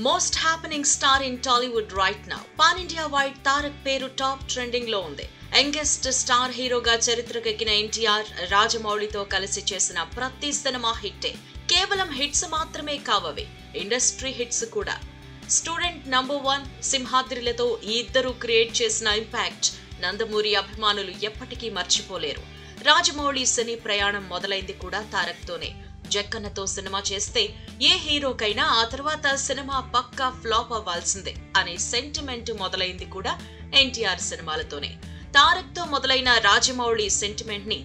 Most happening star in Tollywood right now pan India wide Tarak పేరు top ట్రెండింగ్లో ఉంది youngest star హీరోగా చరిత్రకెక్కిన ఎన్టీఆర్ రాజమౌళితో కలిసి చేసిన ప్రతి సినిమా హిట్టే కేవలం హిట్స్ మాత్రమే కావవి ఇండస్ట్రీ హిట్స్ కూడా స్టూడెంట్ నంబర్ వన్ సింహాద్రిలతో ఈ ఇద్దరు క్రియేట్ చేసిన ఇంపాక్ట్ నందమూరి అభిమానులు ఎప్పటికీ మర్చిపోలేరు రాజమౌళి సినీ ప్రయాణం మొదలైంది కూడా తారక్తోనే జక్కన్నతో సినిమా చేస్తే ఏ హీరోకైనా ఆ తర్వాత సినిమా పక్కా ఫ్లాప్ అవ్వాల్సిందే అనే సెంటిమెంట్ మొదలైంది కూడా ఎన్టీఆర్ సినిమాలతోనే. తారక్తో మొదలైన రాజమౌళి సెంటిమెంట్ని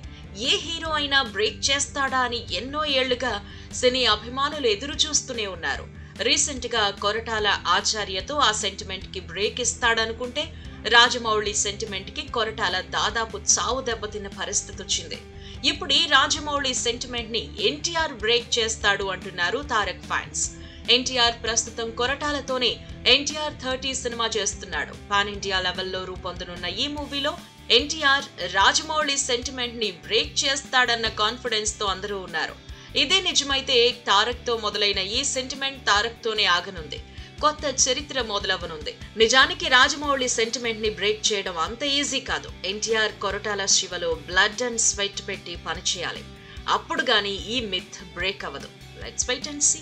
ఏ హీరో అయినా బ్రేక్ చేస్తాడా అని ఎన్నో ఏళ్ళుగా సినీ అభిమానులు ఎదురు చూస్తూనే ఉన్నారు. రీసెంట్గా కొరటాల ఆచార్యతో ఆ సెంటిమెంట్కి బ్రేక్ ఇస్తాడనుకుంటే రాజమౌళి సెంటిమెంట్కి కొరటాల దాదాపు చావు దెబ్బతిన్న పరిస్థితి వచ్చింది. ఇప్పుడు ఈ రాజమౌళి సెంటిమెంట్ని ఎన్టీఆర్ బ్రేక్ చేస్తాడు అంటున్నారు తారక్ ఫ్యాన్స్ ఎన్టీఆర్ ప్రస్తుతం కొరటాలతోనే ఎన్టీఆర్ థర్టీ సినిమా చేస్తున్నాడు. పాన్ ఇండియా లెవెల్లో రూపొందనున్న ఈ మూవీలో ఎన్టీఆర్ రాజమౌళి సెంటిమెంట్ని బ్రేక్ చేస్తాడన్న కాన్ఫిడెన్స్తో అందరూ ఉన్నారు. ఇదే నిజమైతే తారక్తో మొదలైన ఈ సెంటిమెంట్ తారక్ తోనే ఆగనుంది. కొత్త చరిత్ర మొదలవ్వనుంది నిజానికి రాజమౌళి సెంటిమెంట్ని బ్రేక్ చేయడం అంత ఈజీ కాదు. ఎన్టీఆర్ కొరటాల శివలో బ్లడ్ అండ్ స్వెట్ పెట్టి పనిచేయాలి. అప్పుడు గాని ఈ మిత్ బ్రేక్ అవ్వదు. Let's wait and see.